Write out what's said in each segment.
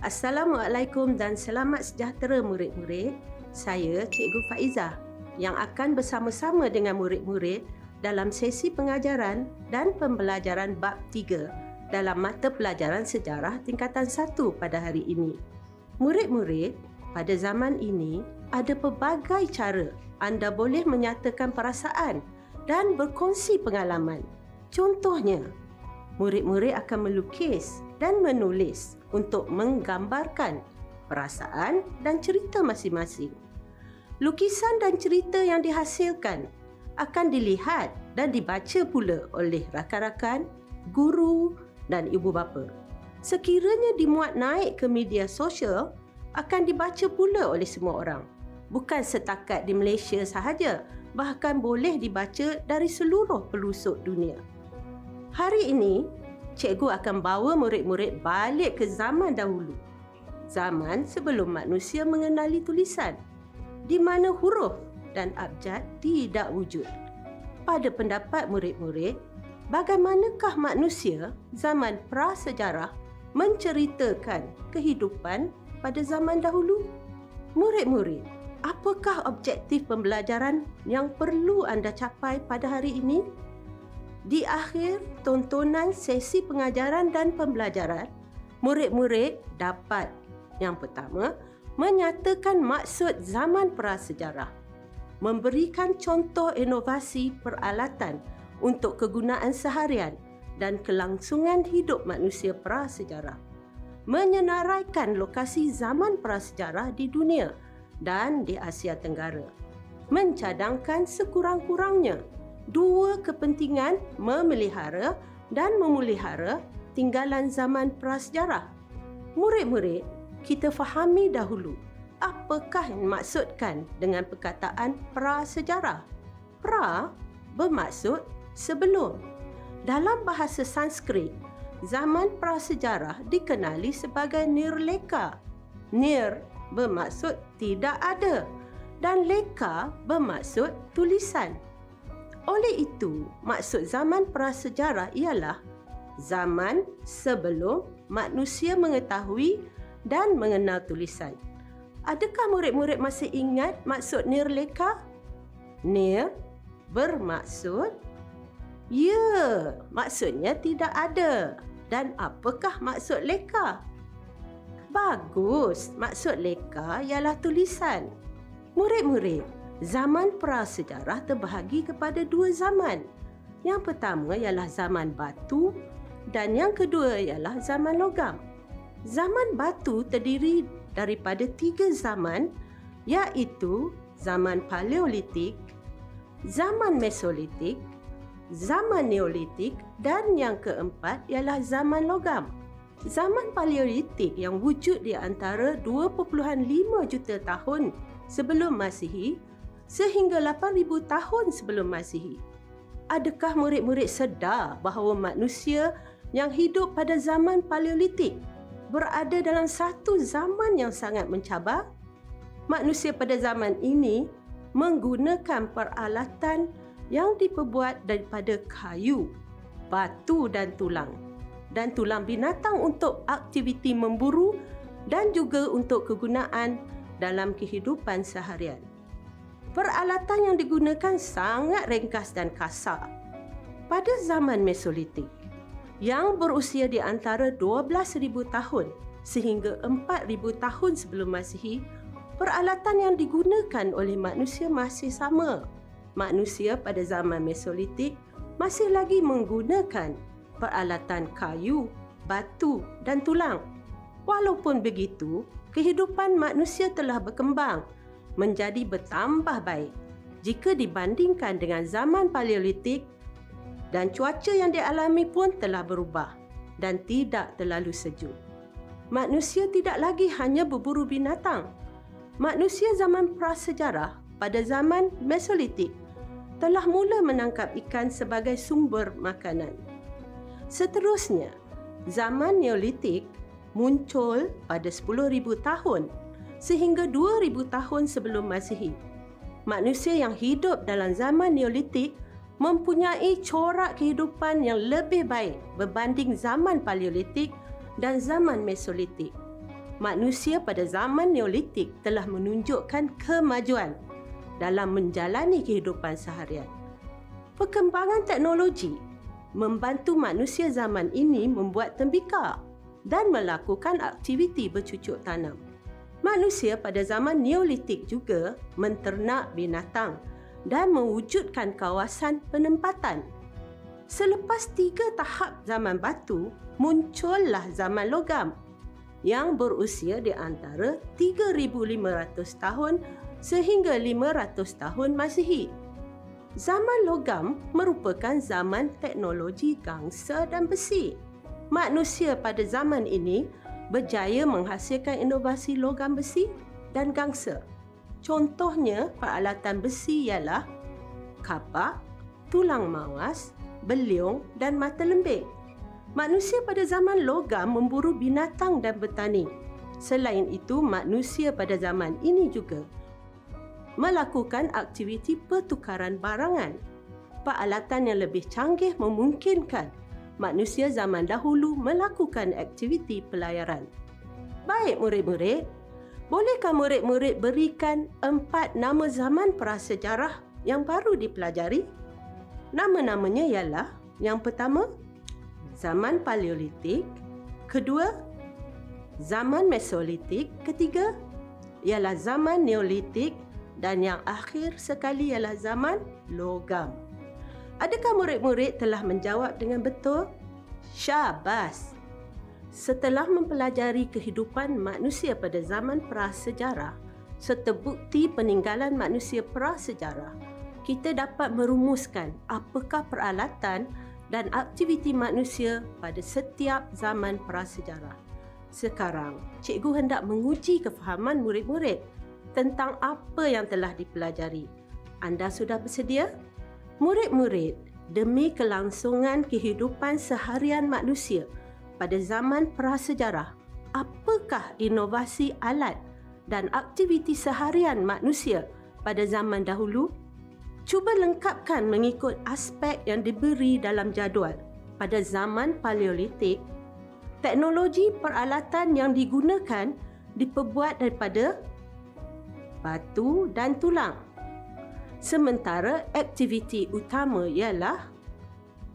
Assalamualaikum dan selamat sejahtera murid-murid. Saya Cikgu Faizah yang akan bersama-sama dengan murid-murid dalam sesi pengajaran dan pembelajaran bab 3 dalam mata pelajaran sejarah tingkatan 1 pada hari ini. Murid-murid, pada zaman ini ada pelbagai cara anda boleh menyatakan perasaan dan berkongsi pengalaman. Contohnya, murid-murid akan melukis dan menulis untuk menggambarkan perasaan dan cerita masing-masing. Lukisan dan cerita yang dihasilkan akan dilihat dan dibaca pula oleh rakan-rakan, guru dan ibu bapa. Sekiranya dimuat naik ke media sosial, akan dibaca pula oleh semua orang. Bukan setakat di Malaysia sahaja, bahkan boleh dibaca dari seluruh pelosok dunia. Hari ini, cikgu akan bawa murid-murid balik ke zaman dahulu. Zaman sebelum manusia mengenali tulisan. Di mana huruf dan abjad tidak wujud. Pada pendapat murid-murid, bagaimanakah manusia zaman prasejarah menceritakan kehidupan pada zaman dahulu? Murid-murid, apakah objektif pembelajaran yang perlu anda capai pada hari ini? Di akhir tontonan sesi pengajaran dan pembelajaran, murid-murid dapat yang pertama menyatakan maksud zaman prasejarah, memberikan contoh inovasi peralatan untuk kegunaan seharian dan kelangsungan hidup manusia prasejarah, menyenaraikan lokasi zaman prasejarah di dunia dan di Asia Tenggara, mencadangkan sekurang-kurangnya dua kepentingan memelihara dan memulihara tinggalan zaman prasejarah. Murid-murid, kita fahami dahulu apakah yang dimaksudkan dengan perkataan prasejarah. Pra bermaksud sebelum. Dalam bahasa Sanskrit, zaman prasejarah dikenali sebagai nirleka. Nir bermaksud tidak ada dan leka bermaksud tulisan. Oleh itu, maksud zaman prasejarah ialah zaman sebelum manusia mengetahui dan mengenal tulisan. Adakah murid-murid masih ingat maksud nirleka? Nir bermaksud ya, maksudnya tidak ada. Dan apakah maksud leka? Bagus, maksud leka ialah tulisan. Murid-murid, zaman prasejarah terbahagi kepada dua zaman. Yang pertama ialah zaman batu dan yang kedua ialah zaman logam. Zaman batu terdiri daripada tiga zaman iaitu zaman paleolitik, zaman mesolitik, zaman neolitik dan yang keempat ialah zaman logam. Zaman paleolitik yang wujud di antara 2.5 juta tahun sebelum Masihi sehingga 8000 tahun sebelum Masihi. Adakah murid-murid sedar bahawa manusia yang hidup pada zaman Paleolitik berada dalam satu zaman yang sangat mencabar? Manusia pada zaman ini menggunakan peralatan yang diperbuat daripada kayu, batu dan tulang dan tulang binatang untuk aktiviti memburu dan juga untuk kegunaan dalam kehidupan seharian. Peralatan yang digunakan sangat ringkas dan kasar. Pada zaman Mesolitik, yang berusia di antara 12,000 tahun sehingga 4,000 tahun sebelum Masihi, peralatan yang digunakan oleh manusia masih sama. Manusia pada zaman Mesolitik masih lagi menggunakan peralatan kayu, batu dan tulang. Walaupun begitu, kehidupan manusia telah berkembang menjadi bertambah baik jika dibandingkan dengan zaman paleolitik dan cuaca yang dialami pun telah berubah dan tidak terlalu sejuk. Manusia tidak lagi hanya berburu binatang. Manusia zaman prasejarah pada zaman Mesolitik telah mula menangkap ikan sebagai sumber makanan. Seterusnya, zaman Neolitik muncul pada 10,000 tahun sehingga 2000 tahun sebelum Masihi. Manusia yang hidup dalam zaman Neolitik mempunyai corak kehidupan yang lebih baik berbanding zaman Paleolitik dan zaman Mesolitik. manusia pada zaman Neolitik telah menunjukkan kemajuan dalam menjalani kehidupan seharian. Perkembangan teknologi membantu manusia zaman ini membuat tembikar dan melakukan aktiviti bercucuk tanam. Manusia pada zaman Neolitik juga menternak binatang dan mewujudkan kawasan penempatan. Selepas tiga tahap zaman batu, muncullah zaman logam yang berusia di antara 3,500 tahun sehingga 500 tahun Masihi. Zaman logam merupakan zaman teknologi gangsa dan besi. Manusia pada zaman ini berjaya menghasilkan inovasi logam besi dan gangsa. Contohnya, peralatan besi ialah kapak, tulang mawas, beliung dan mata lembik. Manusia pada zaman logam memburu binatang dan bertani. Selain itu, manusia pada zaman ini juga melakukan aktiviti pertukaran barangan. Peralatan yang lebih canggih memungkinkan manusia zaman dahulu melakukan aktiviti pelayaran. Baik murid-murid, bolehkah murid-murid berikan empat nama zaman prasejarah yang baru dipelajari? Nama-namanya ialah yang pertama, zaman Paleolitik, kedua zaman Mesolitik, ketiga ialah zaman Neolitik dan yang akhir sekali ialah zaman Logam. Adakah murid-murid telah menjawab dengan betul? Syabas! Setelah mempelajari kehidupan manusia pada zaman prasejarah serta bukti peninggalan manusia prasejarah, kita dapat merumuskan apakah peralatan dan aktiviti manusia pada setiap zaman prasejarah. Sekarang, cikgu hendak menguji kefahaman murid-murid tentang apa yang telah dipelajari. Anda sudah bersedia? Murid-murid, demi kelangsungan kehidupan seharian manusia pada zaman prasejarah, apakah inovasi alat dan aktiviti seharian manusia pada zaman dahulu? Cuba lengkapkan mengikut aspek yang diberi dalam jadual. Pada zaman Paleolitik, teknologi peralatan yang digunakan diperbuat daripada batu dan tulang. Sementara aktiviti utama ialah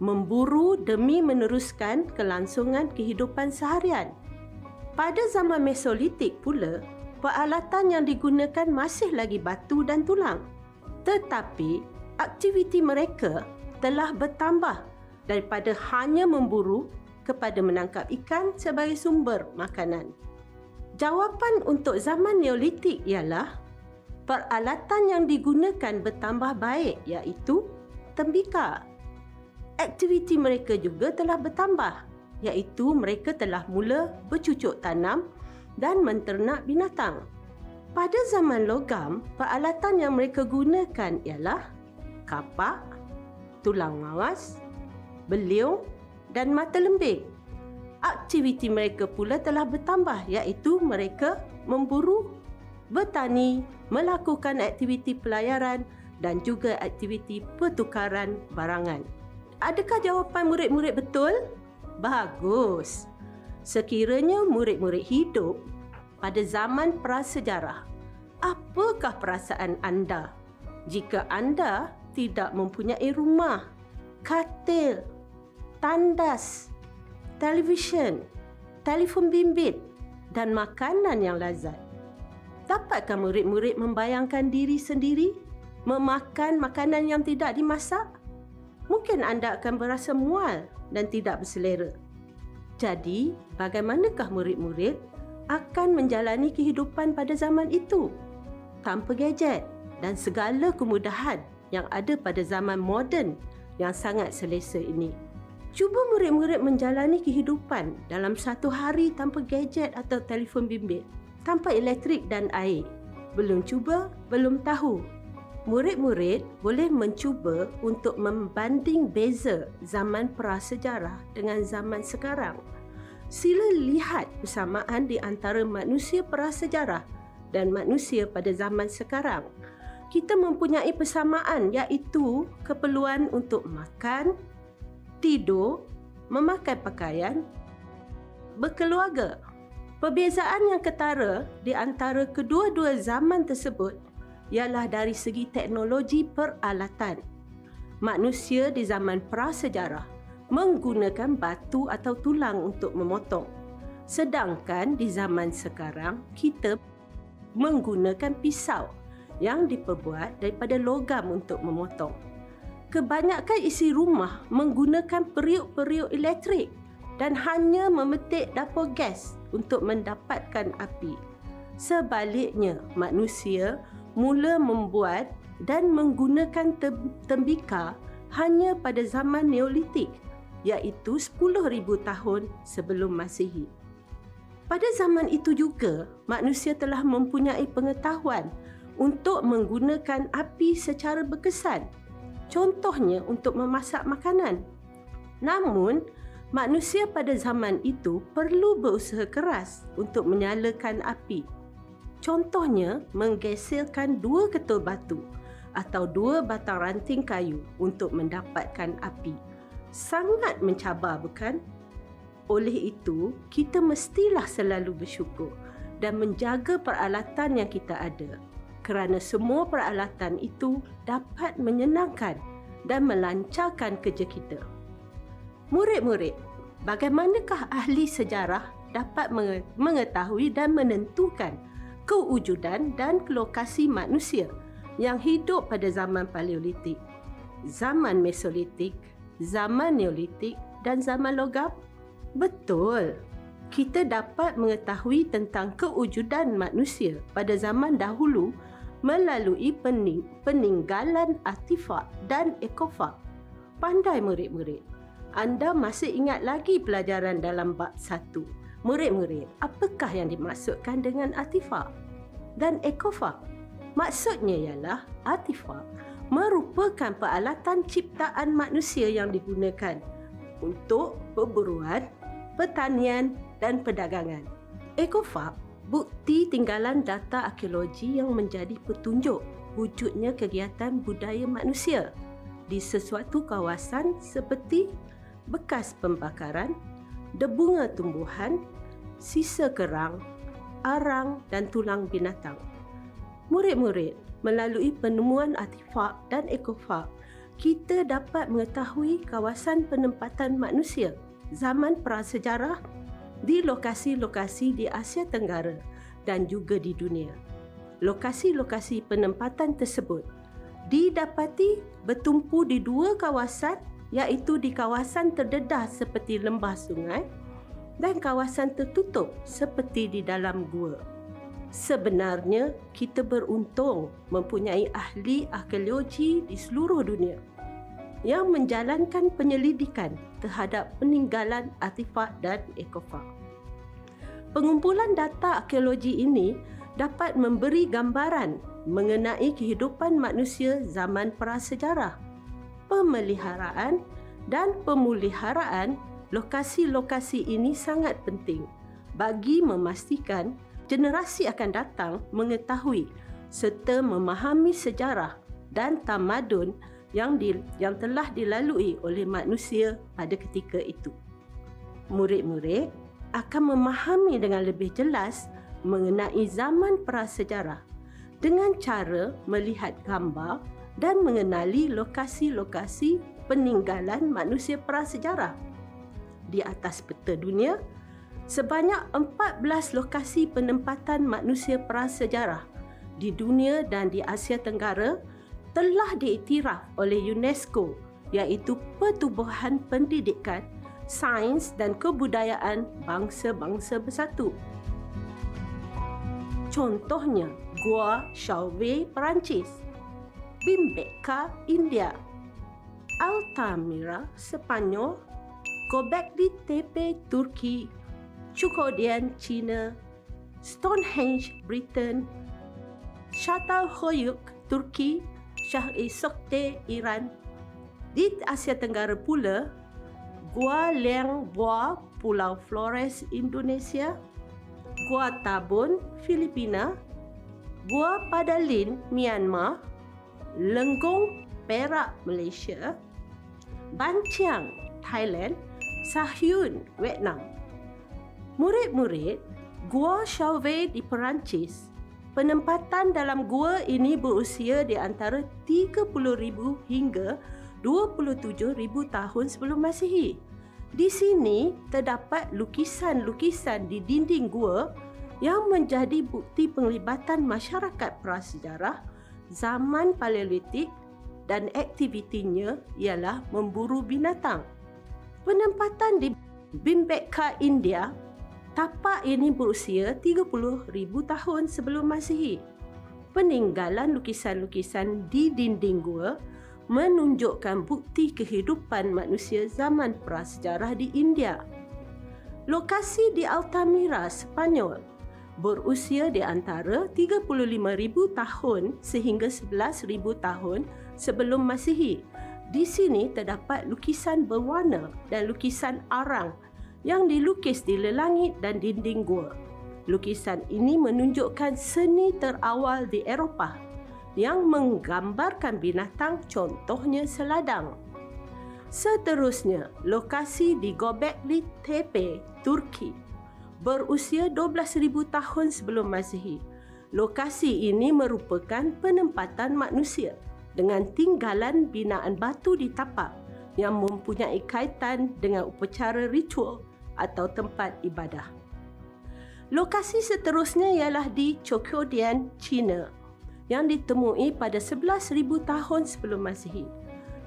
memburu demi meneruskan kelangsungan kehidupan seharian. Pada zaman Mesolitik pula, peralatan yang digunakan masih lagi batu dan tulang tetapi aktiviti mereka telah bertambah daripada hanya memburu kepada menangkap ikan sebagai sumber makanan. Jawapan untuk zaman Neolitik ialah peralatan yang digunakan bertambah baik iaitu tembikar. Aktiviti mereka juga telah bertambah iaitu mereka telah mula bercucuk tanam dan menternak binatang. Pada zaman logam, peralatan yang mereka gunakan ialah kapak, tulang mawas, beliung dan mata lembik. Aktiviti mereka pula telah bertambah iaitu mereka memburu, bertani, melakukan aktiviti pelayaran dan juga aktiviti pertukaran barangan. Adakah jawapan murid-murid betul? Bagus. Sekiranya murid-murid hidup pada zaman prasejarah. Apakah perasaan anda jika anda tidak mempunyai rumah, katil, tandas, televisyen, telefon bimbit dan makanan yang lazat? Dapatkah murid-murid membayangkan diri sendiri memakan makanan yang tidak dimasak? Mungkin anda akan berasa mual dan tidak berselera. Jadi, bagaimanakah murid-murid akan menjalani kehidupan pada zaman itu tanpa gadget dan segala kemudahan yang ada pada zaman moden yang sangat selesa ini. Cuba murid-murid menjalani kehidupan dalam satu hari tanpa gadget atau telefon bimbit, tanpa elektrik dan air. Belum cuba, belum tahu. Murid-murid boleh mencuba untuk membanding beza zaman prasejarah dengan zaman sekarang sila lihat persamaan di antara manusia prasejarah dan manusia pada zaman sekarang. Kita mempunyai persamaan iaitu keperluan untuk makan, tidur, memakai pakaian, berkeluarga. Perbezaan yang ketara di antara kedua-dua zaman tersebut ialah dari segi teknologi peralatan. Manusia di zaman prasejarah menggunakan batu atau tulang untuk memotong. Sedangkan di zaman sekarang kita menggunakan pisau yang diperbuat daripada logam untuk memotong. Kebanyakan isi rumah menggunakan periuk-periuk elektrik dan hanya memetik dapur gas untuk mendapatkan api. Sebaliknya, manusia mula membuat dan menggunakan tembikar hanya pada zaman Neolitik iaitu 10,000 tahun sebelum Masihi. Pada zaman itu juga, manusia telah mempunyai pengetahuan untuk menggunakan api secara berkesan. Contohnya untuk memasak makanan. Namun, manusia pada zaman itu perlu berusaha keras untuk menyalakan api. Contohnya, menggeserkan dua ketul batu atau dua batang ranting kayu untuk mendapatkan api. Sangat mencabar bukan? Oleh itu, kita mestilah selalu bersyukur dan menjaga peralatan yang kita ada kerana semua peralatan itu dapat menyenangkan dan melancarkan kerja kita. Murid-murid, bagaimanakah ahli sejarah dapat mengetahui dan menentukan kewujudan dan lokasi manusia yang hidup pada zaman Paleolitik, zaman Mesolitik, zaman Neolitik dan zaman logam? Betul. Kita dapat mengetahui tentang kewujudan manusia pada zaman dahulu melalui pening, peninggalan artifak dan ekofak. Pandai murid-murid. Anda masih ingat lagi pelajaran dalam bab satu. Murid-murid, apakah yang dimaksudkan dengan artifak dan ekofak? Maksudnya ialah artifak merupakan peralatan ciptaan manusia yang digunakan untuk perburuan pertanian dan perdagangan. Ekofak bukti tinggalan data arkeologi yang menjadi petunjuk wujudnya kegiatan budaya manusia di sesuatu kawasan seperti bekas pembakaran, debunga tumbuhan, sisa kerang, arang dan tulang binatang. Murid-murid, melalui penemuan artifak dan ekofak, kita dapat mengetahui kawasan penempatan manusia zaman prasejarah di lokasi-lokasi di Asia Tenggara dan juga di dunia. Lokasi-lokasi penempatan tersebut didapati bertumpu di dua kawasan iaitu di kawasan terdedah seperti lembah sungai dan kawasan tertutup seperti di dalam gua. Sebenarnya kita beruntung mempunyai ahli arkeologi di seluruh dunia yang menjalankan penyelidikan terhadap peninggalan artifak dan ekofak. Pengumpulan data arkeologi ini dapat memberi gambaran mengenai kehidupan manusia zaman prasejarah, pemeliharaan dan pemuliharaan lokasi-lokasi ini sangat penting bagi memastikan generasi akan datang mengetahui serta memahami sejarah dan tamadun yang di, yang telah dilalui oleh manusia pada ketika itu. Murid-murid akan memahami dengan lebih jelas mengenai zaman prasejarah dengan cara melihat gambar dan mengenali lokasi-lokasi peninggalan manusia prasejarah. Di atas peta dunia, sebanyak 14 lokasi penempatan manusia prasejarah di dunia dan di Asia Tenggara telah diiktiraf oleh UNESCO iaitu Pertubuhan Pendidikan, Sains dan Kebudayaan Bangsa-Bangsa Bersatu. Contohnya, Gua Chauvet, Perancis, Bimbeka, India, Altamira, Sepanyol, Gobekli Tepe, Turki, Cukodian, China, Stonehenge, Britain, Çatalhöyük, Turki, Shah Sokte Iran. Di Asia Tenggara pula, Gua Liang Bua Pulau Flores Indonesia, Gua Tabun Filipina, Gua Padalin Myanmar, Lenggong Perak Malaysia, Banciang Thailand, Sahyun Vietnam. Murid-murid, Gua Chauvet di Perancis. Penempatan dalam gua ini berusia di antara 30,000 hingga 27,000 tahun sebelum Masihi. Di sini terdapat lukisan-lukisan di dinding gua yang menjadi bukti penglibatan masyarakat prasejarah zaman Paleolitik dan aktivitinya ialah memburu binatang. Penempatan di Bhimbeka, India, tapak ini berusia 30,000 tahun sebelum Masihi. Peninggalan lukisan-lukisan di dinding gua menunjukkan bukti kehidupan manusia zaman prasejarah di India. Lokasi di Altamira, Spanyol berusia di antara 35,000 tahun sehingga 11,000 tahun sebelum Masihi. Di sini terdapat lukisan berwarna dan lukisan arang yang dilukis di lelangit dan dinding gua. Lukisan ini menunjukkan seni terawal di Eropah yang menggambarkan binatang contohnya seladang. Seterusnya, lokasi di Göbekli Tepe, Turki berusia 12,000 tahun sebelum Masihi. Lokasi ini merupakan penempatan manusia dengan tinggalan binaan batu di tapak yang mempunyai kaitan dengan upacara ritual atau tempat ibadah. Lokasi seterusnya ialah di Chokyodian, China yang ditemui pada 11,000 tahun sebelum Masihi.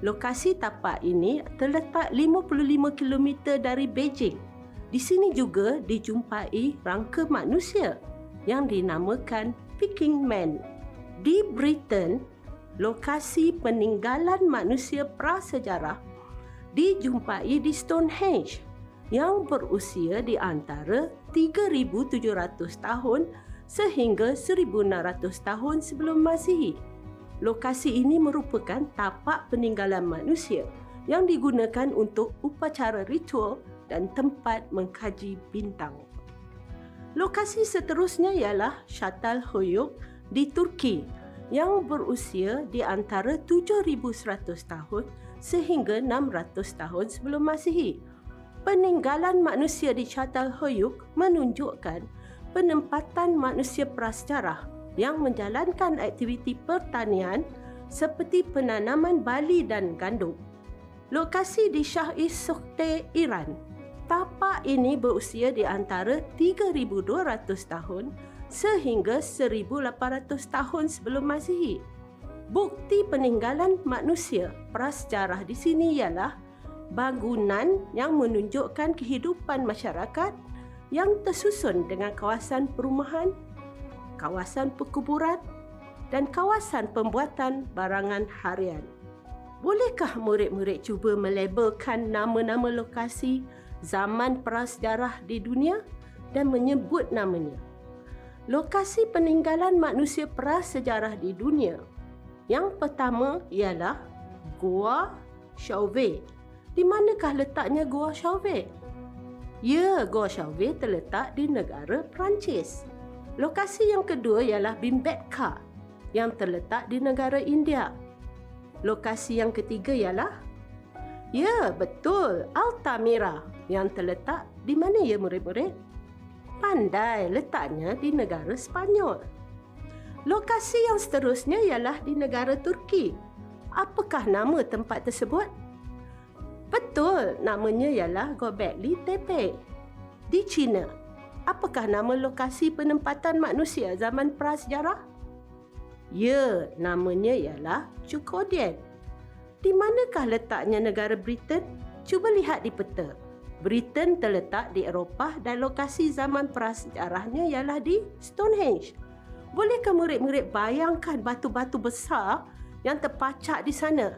Lokasi tapak ini terletak 55 km dari Beijing di sini juga dijumpai rangka manusia yang dinamakan Peking Man. Di Britain, lokasi peninggalan manusia prasejarah dijumpai di Stonehenge yang berusia di antara 3700 tahun sehingga 1600 tahun sebelum Masihi. Lokasi ini merupakan tapak peninggalan manusia yang digunakan untuk upacara ritual dan tempat mengkaji bintang. Lokasi seterusnya ialah Shuttle Hoyuk di Turki yang berusia di antara 7100 tahun sehingga 600 tahun sebelum Masihi. Peninggalan manusia di Shuttle Hoyuk menunjukkan penempatan manusia prasejarah yang menjalankan aktiviti pertanian seperti penanaman bali dan gandum. Lokasi di Shah is Sokhte, Iran tapak ini berusia di antara 3200 tahun sehingga 1800 tahun sebelum Masihi. Bukti peninggalan manusia prasejarah di sini ialah bangunan yang menunjukkan kehidupan masyarakat yang tersusun dengan kawasan perumahan, kawasan perkuburan dan kawasan pembuatan barangan harian. Bolehkah murid-murid cuba melabelkan nama-nama lokasi zaman prasejarah di dunia dan menyebut namanya. Lokasi peninggalan manusia prasejarah di dunia yang pertama ialah Gua Chauvet. Di manakah letaknya Gua Chauvet? Ya, Gua Chauvet terletak di negara Perancis. Lokasi yang kedua ialah Bimbetka yang terletak di negara India. Lokasi yang ketiga ialah Ya, betul. Altamira yang terletak di mana ya murid-murid? Pandai letaknya di negara Spanyol. Lokasi yang seterusnya ialah di negara Turki. Apakah nama tempat tersebut? Betul, namanya ialah Göbekli Tepe. Di China, apakah nama lokasi penempatan manusia zaman prasejarah? Ya, namanya ialah Chukodian. Di manakah letaknya negara Britain? Cuba lihat di peta. Britain terletak di Eropah dan lokasi zaman prasejarahnya ialah di Stonehenge. Bolehkah murid-murid bayangkan batu-batu besar yang terpacak di sana?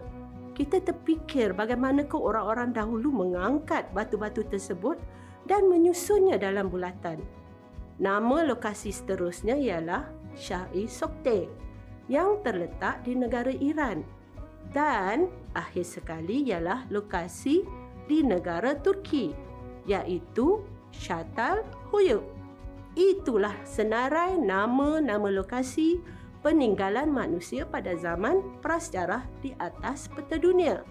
Kita terfikir bagaimanakah orang-orang dahulu mengangkat batu-batu tersebut dan menyusunnya dalam bulatan. Nama lokasi seterusnya ialah Shah-i Sokte yang terletak di negara Iran. Dan akhir sekali ialah lokasi di negara Turki iaitu Shatal Huyuk. Itulah senarai nama-nama lokasi peninggalan manusia pada zaman prasejarah di atas peta dunia.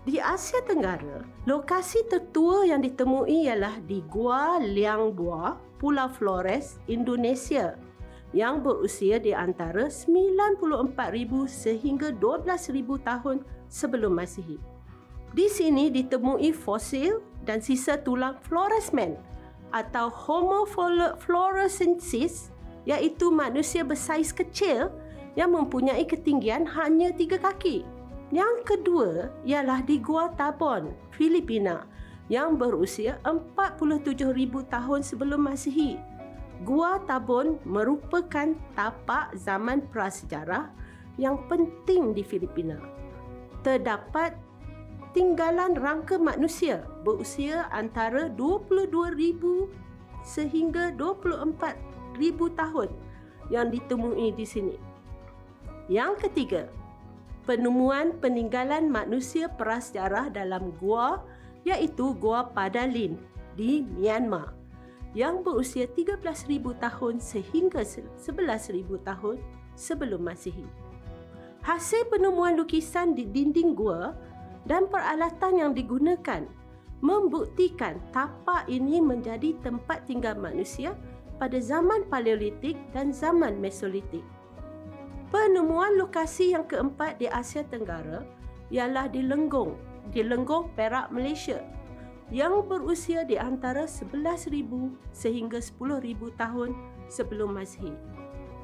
Di Asia Tenggara, lokasi tertua yang ditemui ialah di Gua Liang Bua, Pulau Flores, Indonesia yang berusia di antara 94,000 sehingga 12,000 tahun sebelum Masihi. Di sini ditemui fosil dan sisa tulang Floresman atau Homo floresiensis iaitu manusia bersaiz kecil yang mempunyai ketinggian hanya tiga kaki. Yang kedua ialah di Gua Tabon, Filipina yang berusia 47,000 tahun sebelum Masihi. Gua Tabon merupakan tapak zaman prasejarah yang penting di Filipina. Terdapat tinggalan rangka manusia berusia antara 22,000 sehingga 24,000 tahun yang ditemui di sini. Yang ketiga, penemuan peninggalan manusia prasejarah dalam gua iaitu Gua Padalin di Myanmar yang berusia 13,000 tahun sehingga 11,000 tahun sebelum Masihi. Hasil penemuan lukisan di dinding gua dan peralatan yang digunakan membuktikan tapak ini menjadi tempat tinggal manusia pada zaman Paleolitik dan zaman Mesolitik. Penemuan lokasi yang keempat di Asia Tenggara ialah di Lenggong, di Lenggong Perak, Malaysia yang berusia di antara 11,000 sehingga 10,000 tahun sebelum Masihi.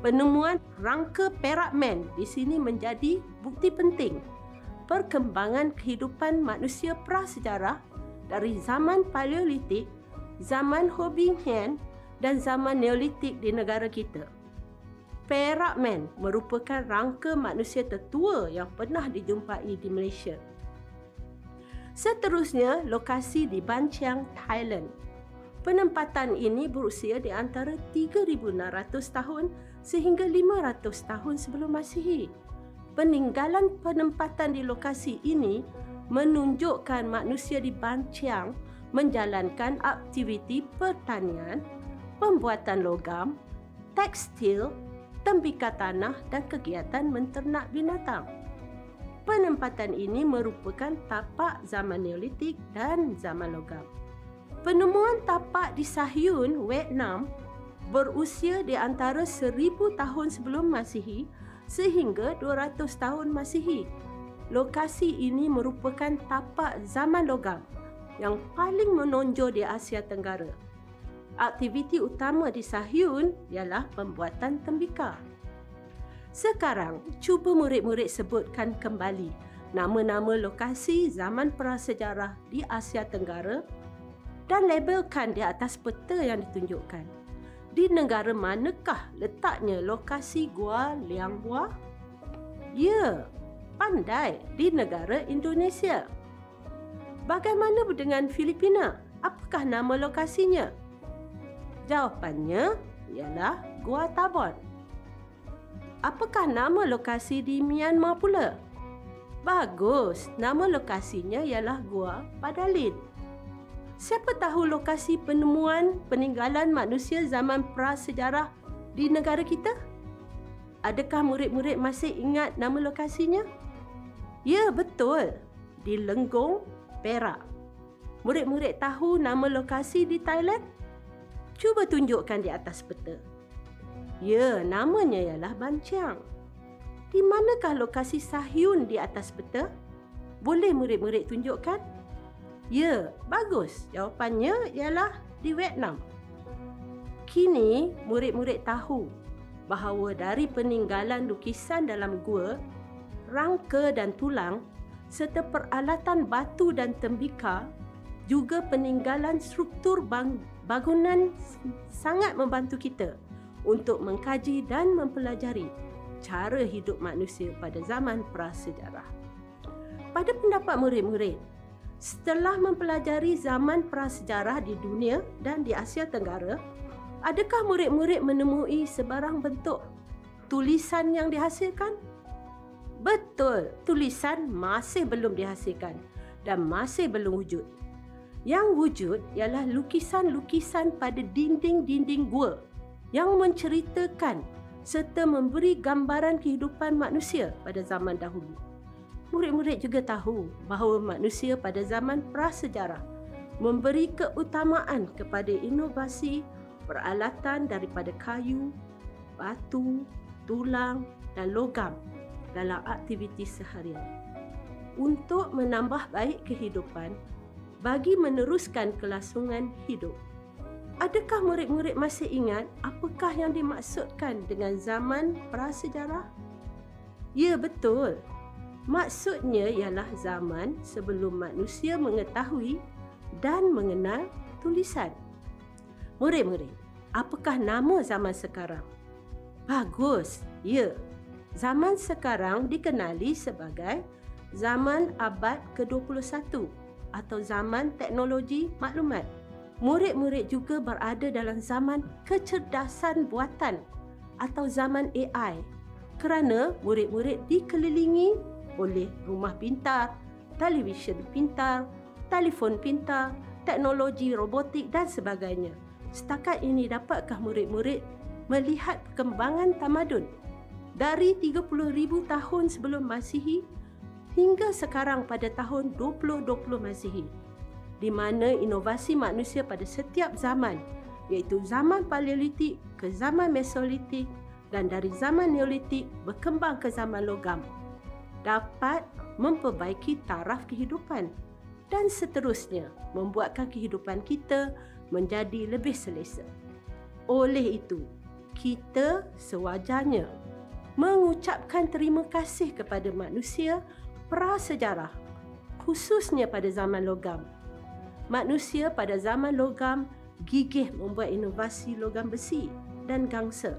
Penemuan rangka Perak Man di sini menjadi bukti penting perkembangan kehidupan manusia prasejarah dari zaman Paleolitik, zaman Hobbingian dan zaman Neolitik di negara kita. Perak Man merupakan rangka manusia tertua yang pernah dijumpai di Malaysia. Seterusnya, lokasi di Ban Thailand. Penempatan ini berusia di antara 3,600 tahun sehingga 500 tahun sebelum Masihi. Peninggalan penempatan di lokasi ini menunjukkan manusia di Ban menjalankan aktiviti pertanian, pembuatan logam, tekstil, tembikar tanah dan kegiatan menternak binatang. Penempatan ini merupakan tapak zaman Neolitik dan zaman logam. Penemuan tapak di Sahyun, Vietnam berusia di antara 1000 tahun sebelum Masihi sehingga 200 tahun Masihi. Lokasi ini merupakan tapak zaman logam yang paling menonjol di Asia Tenggara aktiviti utama di Sahyun ialah pembuatan tembikar. Sekarang, cuba murid-murid sebutkan kembali nama-nama lokasi zaman prasejarah di Asia Tenggara dan labelkan di atas peta yang ditunjukkan. Di negara manakah letaknya lokasi Gua Liang Bua? Ya, pandai di negara Indonesia. Bagaimana dengan Filipina? Apakah nama lokasinya? Jawapannya ialah Gua Tabon. Apakah nama lokasi di Myanmar pula? Bagus, nama lokasinya ialah Gua Padalin. Siapa tahu lokasi penemuan peninggalan manusia zaman prasejarah di negara kita? Adakah murid-murid masih ingat nama lokasinya? Ya, betul. Di Lenggong, Perak. Murid-murid tahu nama lokasi di Thailand? Cuba tunjukkan di atas peta. Ya, namanya ialah Banciang. Di manakah lokasi Sahyun di atas peta? Boleh murid-murid tunjukkan? Ya, bagus. Jawapannya ialah di Vietnam. Kini, murid-murid tahu bahawa dari peninggalan lukisan dalam gua, rangka dan tulang serta peralatan batu dan tembikar juga peninggalan struktur bang bangunan sangat membantu kita untuk mengkaji dan mempelajari cara hidup manusia pada zaman prasejarah. Pada pendapat murid-murid, setelah mempelajari zaman prasejarah di dunia dan di Asia Tenggara, adakah murid-murid menemui sebarang bentuk tulisan yang dihasilkan? Betul, tulisan masih belum dihasilkan dan masih belum wujud. Yang wujud ialah lukisan-lukisan pada dinding-dinding gua yang menceritakan serta memberi gambaran kehidupan manusia pada zaman dahulu. Murid-murid juga tahu bahawa manusia pada zaman prasejarah memberi keutamaan kepada inovasi peralatan daripada kayu, batu, tulang dan logam dalam aktiviti seharian. Untuk menambah baik kehidupan bagi meneruskan kelangsungan hidup. Adakah murid-murid masih ingat apakah yang dimaksudkan dengan zaman prasejarah? Ya, betul. Maksudnya ialah zaman sebelum manusia mengetahui dan mengenal tulisan. Murid-murid, apakah nama zaman sekarang? Bagus. Ya. Zaman sekarang dikenali sebagai zaman abad ke-21 atau zaman teknologi maklumat. Murid-murid juga berada dalam zaman kecerdasan buatan atau zaman AI kerana murid-murid dikelilingi oleh rumah pintar, televisyen pintar, telefon pintar, teknologi robotik dan sebagainya. Setakat ini dapatkah murid-murid melihat perkembangan tamadun dari 30,000 tahun sebelum Masihi hingga sekarang pada tahun 2020 Masihi di mana inovasi manusia pada setiap zaman iaitu zaman Paleolitik ke zaman Mesolitik dan dari zaman Neolitik berkembang ke zaman logam dapat memperbaiki taraf kehidupan dan seterusnya membuatkan kehidupan kita menjadi lebih selesa. Oleh itu, kita sewajarnya mengucapkan terima kasih kepada manusia prasejarah khususnya pada zaman logam. Manusia pada zaman logam gigih membuat inovasi logam besi dan gangsa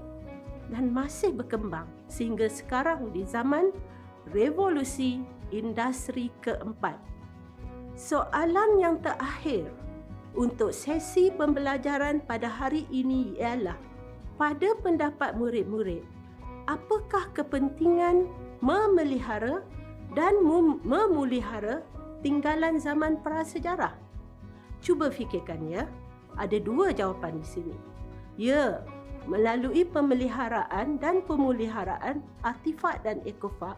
dan masih berkembang sehingga sekarang di zaman revolusi industri keempat. Soalan yang terakhir untuk sesi pembelajaran pada hari ini ialah pada pendapat murid-murid, apakah kepentingan memelihara dan memulihara tinggalan zaman prasejarah? Cuba fikirkan ya. Ada dua jawapan di sini. Ya, melalui pemeliharaan dan pemuliharaan artifak dan ekofak,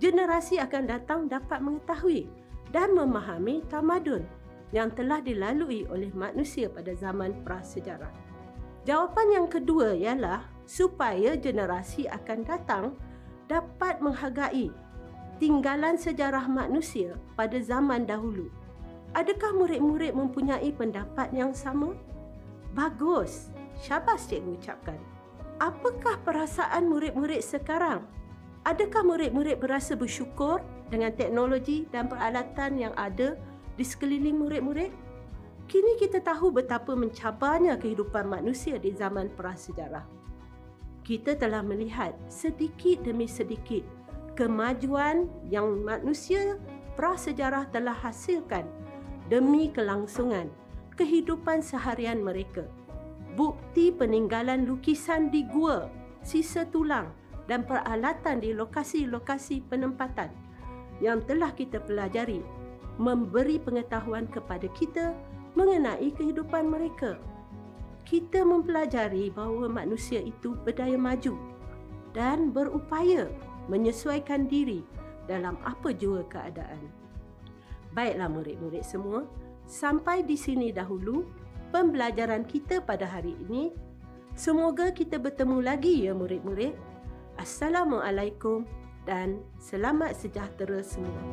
generasi akan datang dapat mengetahui dan memahami tamadun yang telah dilalui oleh manusia pada zaman prasejarah. Jawapan yang kedua ialah supaya generasi akan datang dapat menghargai tinggalan sejarah manusia pada zaman dahulu. Adakah murid-murid mempunyai pendapat yang sama? Bagus. Syabas cikgu ucapkan. Apakah perasaan murid-murid sekarang? Adakah murid-murid berasa bersyukur dengan teknologi dan peralatan yang ada di sekeliling murid-murid. Kini kita tahu betapa mencabarnya kehidupan manusia di zaman prasejarah. Kita telah melihat sedikit demi sedikit kemajuan yang manusia prasejarah telah hasilkan demi kelangsungan kehidupan seharian mereka. Bukti peninggalan lukisan di gua, sisa tulang dan peralatan di lokasi-lokasi penempatan yang telah kita pelajari memberi pengetahuan kepada kita mengenai kehidupan mereka. Kita mempelajari bahawa manusia itu berdaya maju dan berupaya menyesuaikan diri dalam apa jua keadaan. Baiklah murid-murid semua, sampai di sini dahulu pembelajaran kita pada hari ini. Semoga kita bertemu lagi ya murid-murid. Assalamualaikum dan selamat sejahtera semua.